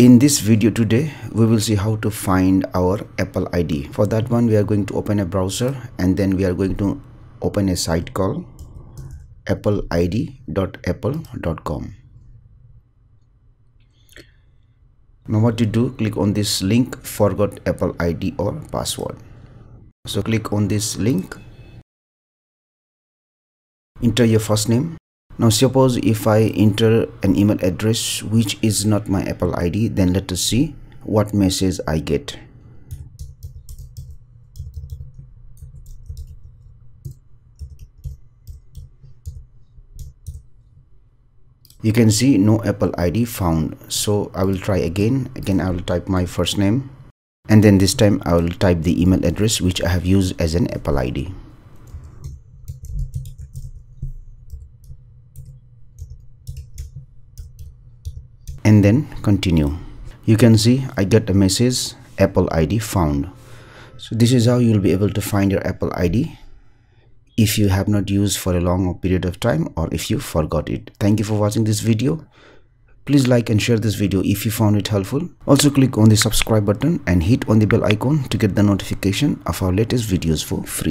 in this video today we will see how to find our apple id for that one we are going to open a browser and then we are going to open a site called appleid.apple.com now what you do click on this link forgot apple id or password. So click on this link. Enter your first name now suppose if I enter an email address which is not my Apple ID then let us see what message I get. You can see no Apple ID found so I will try again again I will type my first name and then this time I will type the email address which I have used as an Apple ID. And then continue. You can see i get a message apple id found. So this is how you will be able to find your apple id if you have not used for a long period of time or if you forgot it. Thank you for watching this video. Please like and share this video if you found it helpful. Also click on the subscribe button and hit on the bell icon to get the notification of our latest videos for free